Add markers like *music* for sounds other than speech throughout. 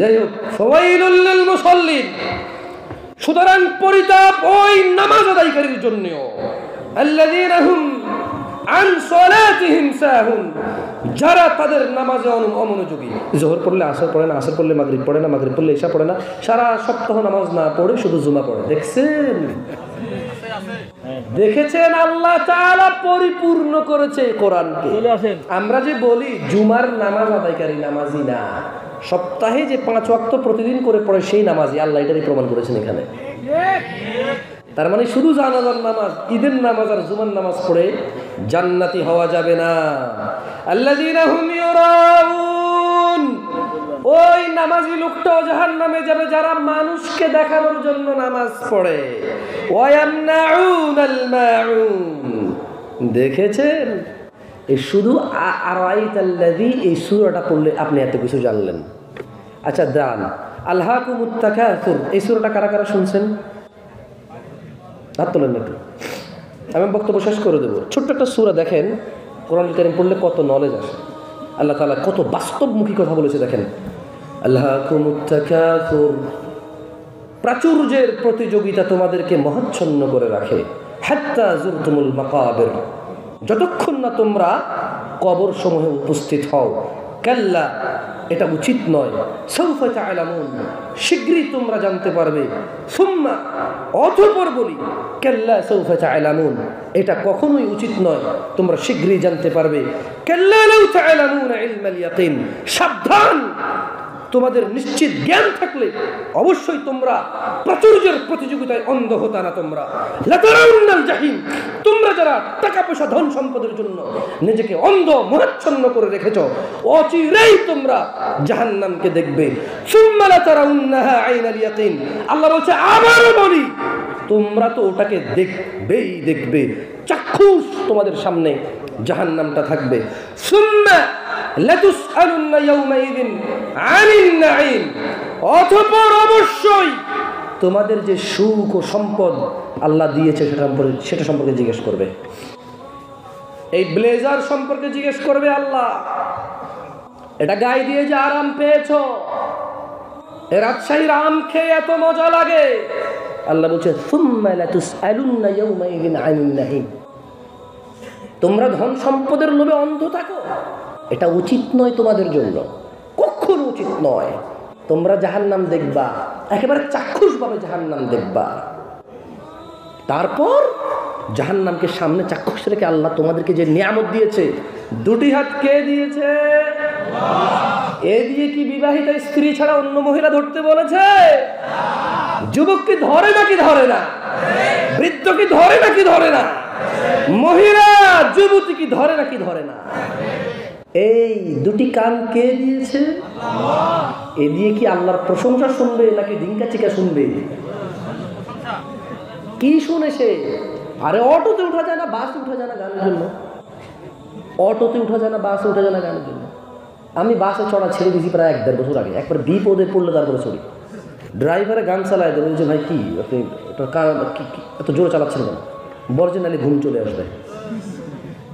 যাই হোক ফওয়াইলুল মুসাল্লিন। সুতরাং পরিতাপ ওই নামাজ আদায়কারীর জন্যও। আল্লাযীনা হুম আন সালাতিহিম সাহুন। যারা তাদের নামাজে অমনোযোগী। জোহর পড়লে আসর পড়ে না আসর পড়লে মাগরিব পড়ে না মাগরিব পড়লে ঈশা পড়ে না সারা সপ্তাহ নামাজ না পড়ে শুধু জুমা পড়ে। দেখছেন? দেখেছেন? আল্লাহ তাআলা পরিপূর্ণ করেছে কোরআনকে। আমরা যে বলি জুমার নামাজ আদায়কারী নামাজি না। সপ্তাহে যে পাঁচ ওয়াক্ত প্রতিদিন করে পড়ে সেই নামাজই আল্লাহ এটারই প্রমাণ করেছেন এখানে। তার মানে শুধু জানাজার নামাজ, ঈদের নামাজ আর জুমার নামাজ পড়ে জান্নাতি হওয়া যাবে না। ইউরাউন। ওই নামাজি লোকটাও জাহান্নামে যাবে যারা মানুষকে দেখানোর জন্য নামাজ পড়ে। দেখেছেন? এই শুধু আ- আরাইতাল্লাযী এই সূরাটা পড়লে আপনি এত কিছু জানলেন। আচ্ছা দান আল্লাহকুমুত তাকাসুর এই সূরাটা কারা কারা শুনছেন? হাত তোলেন একটু। আমি বক্তব্য শেষ করে দেবো। ছোট্ট একটা সুরা দেখেন কোরআন কারিম পড়লে কত নলেজ আসে। আল্লাহ তাআলা কত বাস্তবমুখী কথা বলেছে, দেখেন। আল্লাহ প্রাচুর্যের প্রতিযোগিতা তোমাদেরকে মহাচ্ছন্ন করে রাখে। হাত্তা জুরতুমুল মাকাবের। যতক্ষণ না তোমরা কবর সমূহে উপস্থিত হও, কেল্লা, এটা উচিত নয়। সৌফা তা'লামুন শীঘ্রই তোমরা জানতে পারবে। সুম্মা, অতঃপর বলি, কাল্লা সৌফা তা'লামুন এটা কখনোই উচিত নয়, তোমরা শীঘ্রই জানতে পারবে। কাল্লা সাবধান! তোমাদের নিশ্চিত জ্ঞান থাকলে অবশ্যই তোমরা প্রাচুর্যের প্রতিযোগিতায় অন্ধ হতা না তোমরা। জাহিম, তোমরা যারা টাকা পয়সা ধন সম্পদের জন্য নিজেকে অন্ধ মহাচ্ছন্ন করে রেখেছ, অচিরেই তোমরা জাহান্নামকে দেখবে। আল্লাহ বলছে, আবারও বলি, তোমরা তো ওটাকে দেখবেই দেখবে। চাক্ষুষ তোমাদের সামনে জাহান্নামটা থাকবে। সুম্মা অতঃপর অবশ্যই তোমাদের যে সুখ ও সম্পদ আল্লাহ দিয়েছে সেটা সম্পর্কে সেটা সম্পর্কে জিজ্ঞেস করবে। এই ব্লেজার সম্পর্কে জিজ্ঞেস করবে আল্লাহ। এটা গায়ে দিয়ে যে আরাম পেয়েছ? এ রাজশাহীর আম খেয়ে এত মজা লাগে? আল্লাহ বলছে, "সুম্মা লাতুসআলুন্না ইয়াউমাইযিন আনিন নাঈম। তোমরা ধন সম্পদের লোভে অন্ধ থাকো। এটা উচিত নয় তোমাদের জন্য। কখনো উচিত নয়। তোমরা জাহান্নাম দেখবা, একেবারে চাক্ষুষভাবে জাহান্নাম দেখবা। তারপর জাহান্নামকে সামনে চাক্ষুষ রেখে আল্লাহ তোমাদেরকে যে নিয়ামত দিয়েছে, দুটি হাত কে দিয়েছে? এ দিয়ে কি বিবাহিত স্ত্রী ছাড়া অন্য মহিলা ধরতে বলেছে? যুবক কি ধরে নাকি ধরে না? বৃদ্ধ কি ধরে নাকি ধরে না? মহিলা, যুবতী কি ধরে নাকি ধরে না? এই দুটি কান কে দিয়েছে? এ দিয়ে কি আল্লাহর প্রশংসা শুনবে নাকি ডিঙ্কা চিকা শুনবে? কি শুনে সে? আরে অটোতে উঠা যায় না বাসে উঠা যায় না গানের জন্য। অটোতে উঠা যায় না বাসে উঠা যায় না গানের জন্য। আমি বাসে চড়া ছেড়ে দিয়েছি প্রায় এক দেড় বছর আগে। একবার বিপদে পড়লে তারপরে চড়ি। ড্রাইভারে গান চালায় দেবে বলছে ভাই কি? আপনি এত জোরে চালাচ্ছেন কেন? বর্জিনালি ঘুম চলে আসবে।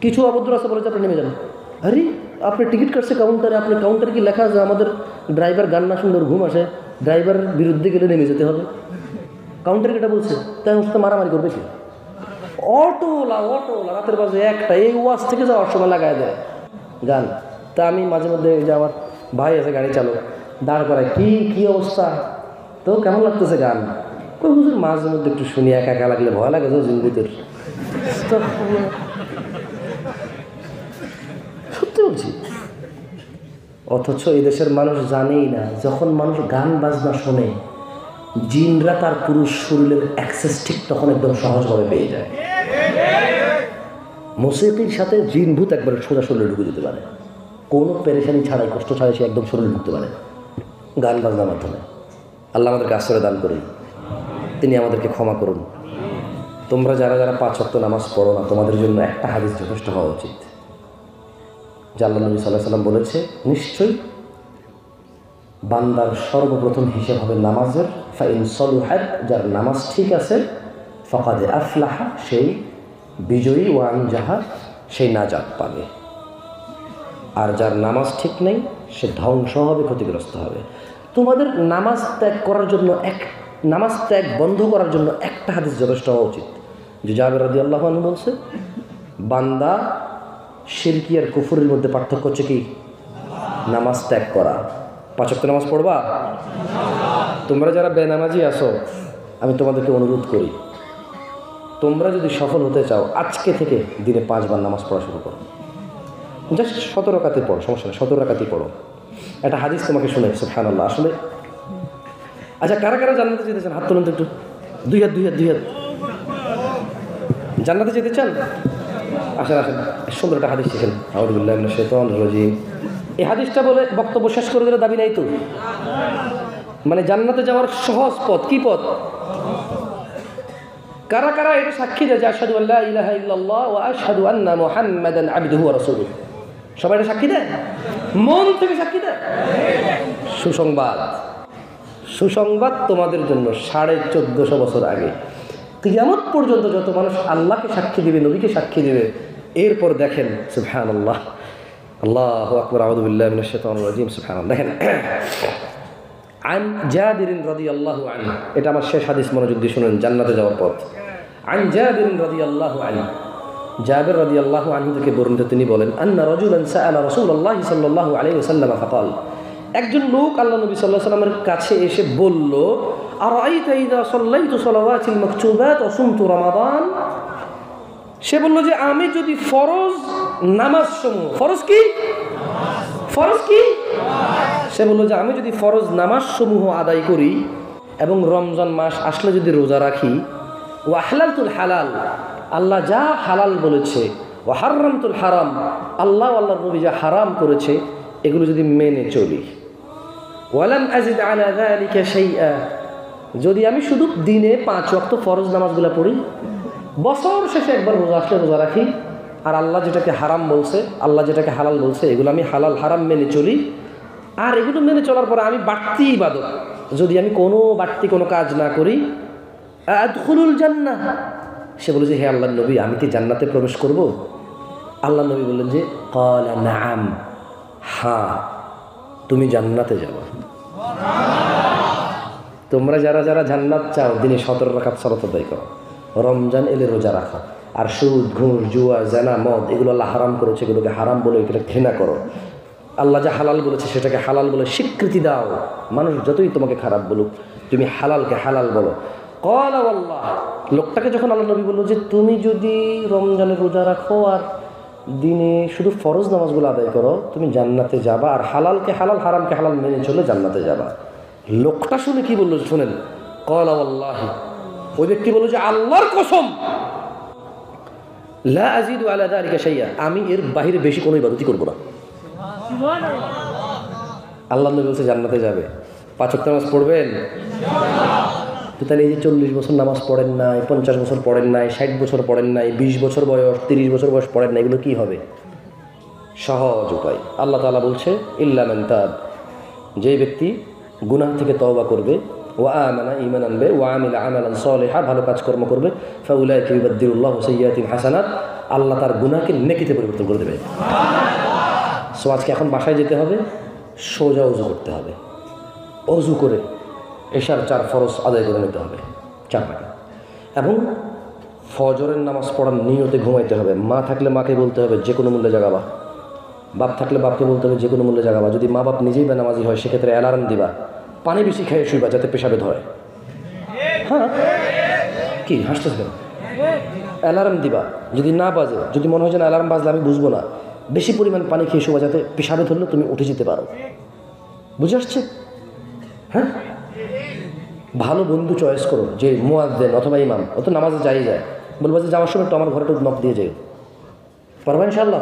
কিছু অভদ্র আছে বলেছে আপনি নেমে যান। আরে, আপনি টিকিট কাটছে কাউন্টারে আপনি কাউন্টারে কি লেখা আছে? আমাদের ড্রাইভার গান না ওর ঘুম আসে। ড্রাইভারের বিরুদ্ধে গেলে নেমে যেতে হবে। কাউন্টারে এটা বলছে, তাই ওর মারামারি করবে কি অটোওয়ালা অটোওয়ালা রাতের বাজে একটা, এই ওয়াজ থেকে যাওয়ার সময় লাগায় দেয়। গান, তা আমি মাঝে মধ্যে যে আমার ভাই আছে, গাড়ি চালক, দাঁড় করায়, কি কি অবস্থা? তো কেমন লাগতেছে গান? কই, হুজুর, মাঝে মধ্যে একটু শুনি, একা একা লাগলে ভয় লাগে তো জিন্দগিতে বলছি অথচ এই দেশের মানুষ জানেই না, যখন মানুষ গান বাজনা শোনে, জিনরা তার পুরুষ শরীরের অ্যাক্সেস ঠিক তখন একদম সহজভাবে পেয়ে যায়। মুসিকির সাথে জিন ভূত একবারে সোজা শরীরে ঢুকে যেতে পারে। কোনো পেরেশানি ছাড়াই, কষ্ট ছাড়াই সে একদম শরীরে ঢুকতে পারে। গান বাজনার মাধ্যমে। আল্লাহ আমাদেরকে আশ্রয় দান করুন। তিনি আমাদেরকে ক্ষমা করুন। তোমরা যারা যারা পাঁচ অক্ট নামাজ পড়ো না, তোমাদের জন্য একটা হাদিস যথেষ্ট হওয়া উচিত। জাল্লা নবী সাল্লাহ সাল্লাম বলেছে, নিশ্চয়ই বান্দার সর্বপ্রথম হিসেব হবে নামাজের। ফাইন সলুহাদ যার নামাজ ঠিক আছে, ফকাদে আফলাহা, সেই বিজয়ী ও আনজাহা সেই নাজাত পাবে। আর যার নামাজ ঠিক নেই, সে ধ্বংস হবে, ক্ষতিগ্রস্ত হবে। তোমাদের নামাজ ত্যাগ করার জন্য এক, নামাজ ত্যাগ বন্ধ করার জন্য একটা হাদিস যথেষ্ট হওয়া উচিত। যে জাবের রাজি আল্লাহ বলছে, বান্দা শিরকি আর কুফুরের মধ্যে পার্থক্য হচ্ছে কি? নামাজ ত্যাগ করা। পাঁচক্ত নামাজ পড়বা? তোমরা যারা বেনামাজি আসো আমি তোমাদেরকে অনুরোধ করি, তোমরা যদি সফল হতে চাও, আজকে থেকে দিনে পাঁচবার নামাজ পড়া শুরু করো। জাস্ট সতেরো কাতে পড়ো, সমস্যা নেই, সতেরো কাতে পড়ো। একটা হাদিস তোমাকে শুনে সুফহান আল্লাহ আসলে আচ্ছা কারা কারা জান্নাতে যেতে চান? হাত তুলুন তো একটু। দুই হাত দুই হাত দুই হাত। জান্নাতে যেতে চান? আসেন আসেন সুন্দর একটা হাদিস শিখেন আউদুল্লাহ শেতন রাজিম। এই হাদিসটা বলে বক্তব্য শেষ করে দিলে দাবি নাই তো? মানে জান্নাতে যাওয়ার সহজ পথ কি পথ? কারা কারা এটা সাক্ষী দেয় যে আশহাদু আল্লাহ ইলাহা ইল্লাল্লাহ ওয়া আশহাদু আন্না মুহাম্মাদান আবদুহু ওয়া রাসূলুহু? সবাই এটা সাক্ষী দেয়? মন থেকে সাক্ষী দেয়? সুসংবাদ। সুসংবাদ তোমাদের জন্য সাড়ে চোদ্দশো বছর আগে। কিয়ামত পর্যন্ত যত মানুষ আল্লাহকে সাক্ষী দিবে, নবীকে সাক্ষী দিবে, এরপর দেখেন সুবহান আল্লাহ আল্লাহ আকবর আহমদুল্লাহ সুবহান দেখেন, *clears throat* আন জাবিরিন রদি আল্লাহ আন এটা আমার শেষ হাদিস, মনোযোগ দিয়ে শুনেন, জান্নাতে যাওয়ার পথ। আন জাবিরিন রদি আল্লাহ আন জাবের রদি আল্লাহ আনহু থেকে বর্ণিত তিনি বলেন, আন্না রজুলান সাআলা রাসূলুল্লাহ সাল্লাল্লাহু আলাইহি ওয়াসাল্লাম, ফাকাল। একজন লোক আল্লাহ নবী সাল্লাল্লাহু আলাইহি কাছে এসে বলল রমাদান? সে বলল যে, আমি যদি ফরজ নামাজ সমূহ ফরজ কি? ফরজ কি? সে বলল যে, আমি যদি ফরজ নামাজ সমূহ আদায় করি এবং রমজান মাস আসলে যদি রোজা রাখি ও আহলালতুল হালাল, আল্লাহ যা হালাল বলেছে ও হারামতুল হারাম, আল্লাহ আল্লাহ নবী যা হারাম করেছে, এগুলো যদি মেনে চলি। ওয়ালাম আজিদ আলা শাইআ যদি আমি শুধু দিনে পাঁচ ওয়াক্ত ফরজ নামাজগুলো পড়ি, বছর শেষে একবার রোজা আসলে রোজা রাখি, আর আল্লাহ যেটাকে হারাম বলছে, আল্লাহ যেটাকে হালাল বলছে, এগুলো আমি হালাল হারাম মেনে চলি। আর এগুলো মেনে চলার পরে আমি বাড়তি ইবাদত। যদি আমি কোনো বাড়তি কোনো কাজ না করি, আদখুলুল জান্না সে বলে যে, হে আল্লাহ নবী, আমি কি জান্নাতে প্রবেশ করব? আল্লাহ নবী বললেন যে কলা নাম হ্যাঁ তুমি জান্নাতে যাব। তোমরা যারা যারা জান্নাত চাও, দিনে সতেরো রাখাত সরত আদায় করো। রমজান এলে রোজা রাখো। আর সুদ, ঘুষ, জুয়া, জানা, মদ, এগুলো আল্লাহ হারাম করেছে, এগুলোকে হারাম বলে এটা ঘৃণা করো। আল্লাহ যা হালাল বলেছে, সেটাকে হালাল বলে স্বীকৃতি দাও। মানুষ যতই তোমাকে খারাপ বলুক, তুমি হালালকে হালাল বলো। আল্লাহ লোকটাকে যখন আল্লাহ নবী বলল যে, তুমি যদি রমজানে রোজা রাখো আর দিনে শুধু ফরজ নামাজগুলো আদায় করো, তুমি জান্নাতে যাবা। আর হালালকে হালাল, হারামকে হালাল মেনে চলে জান্নাতে যাবা। লোকটা শুনে কি বলল শোনেন? কল আল্লাহ ওই ব্যক্তি বলল যে, আল্লাহর কসম। লা আমি এর বাইরে বেশি কোনো ইবাদতই করব না। আল্লাহ নবী বলছে, জান্নাতে যাবে। পাঁচ ওয়াক্ত নামাজ পড়বেন? তো তাহলে এই যে চল্লিশ বছর নামাজ পড়েন নাই, পঞ্চাশ বছর পড়েন নাই, ষাট বছর পড়েন নাই, বিশ বছর বয়স, তিরিশ বছর বয়স পড়েন না এগুলো কী হবে? সহজ উপায়। আল্লাহ তালা বলছে ইল্লামেন তাব যে ব্যক্তি গুনাহ থেকে তওবা করবে। ও আমানা ইমান আনবে ও আমিলা আমালান সলেহা, ভালো কাজকর্ম করবে। ফাউলাই কিবাদ্দিউল্লাহ সৈয়াতিন হাসানাত, আল্লাহ তার গুনাহকে নেকিতে পরিবর্তন করে দেবে। সো আজকে এখন বাসায় যেতে হবে, সোজা অজু করতে হবে। অজু করে এশার চার ফরজ আদায় করে নিতে হবে, চার টাকা এবং ফজরের নামাজ পড়ার নিয়তে ঘুমাইতে হবে। মা থাকলে মাকে বলতে হবে যে কোনো মূল্যে জাগাবা। বাপ থাকলে বাপকে বলতে হবে যে কোনো মূল্যে জাগাবা। যদি মা বাপ নিজেই বেনামাজি হয়, সেক্ষেত্রে অ্যালার্ম দিবা। পানি বেশি খেয়ে শুইবা যাতে পেশাবে ধরে। হ্যাঁ? কি, হাসতেছে কেন? অ্যালার্ম দিবা। যদি না বাজে, যদি মনে হয় যে অ্যালার্ম বাজলে আমি বুঝব না, বেশি পরিমাণ পানি খেয়ে শোবা যাতে পেশাবে ধরলে তুমি উঠে যেতে পারো। বুঝে আসছে? হ্যাঁ? ভালো বন্ধু চয়েস করো, যে মুয়াদ্দেন অথবা ইমাম অত নামাজে যাই যায়। বলব যে যাওয়ার সময় তো আমার ঘরে নখ দিয়ে যাই পারবা ইনশাল্লাহ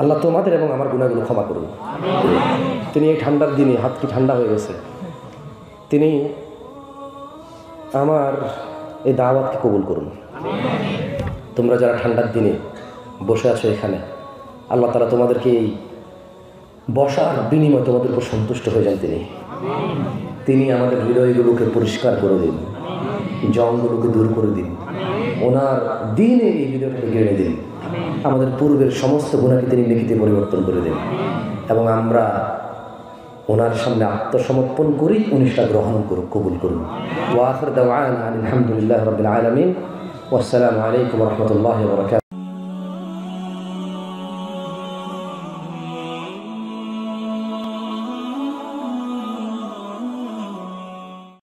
আল্লাহ তোমাদের এবং আমার গুণাগুলো ক্ষমা করুন। তিনি এই ঠান্ডার দিনে হাত কি ঠান্ডা হয়ে গেছে। তিনি আমার এই দাওয়াতকে কবুল করুন। তোমরা যারা ঠান্ডার দিনে বসে আছো এখানে, আল্লাহ তালা তোমাদেরকে এই বসার বিনিময়ে তোমাদের উপর সন্তুষ্ট হয়ে যান তিনি। তিনি আমাদের হৃদয়গুলোকে পরিষ্কার করে দিন জংগুলোকে দূর করে দিন, ওনার দিনে এই হৃদয়টাকে গেড়ে দিন। আমাদের পূর্বের সমস্ত গুণাকে তিনি লিখিতে পরিবর্তন করে দেন। এবং আমরা ওনার সামনে আত্মসমর্পণ করি উনি সেটা গ্রহণ করুক, কবুল করুন ওয়াফর দাওয়ান আলহামদুলিল্লাহ রবিল আলমিন। আসসালামু আলাইকুম রহমতুল্লাহ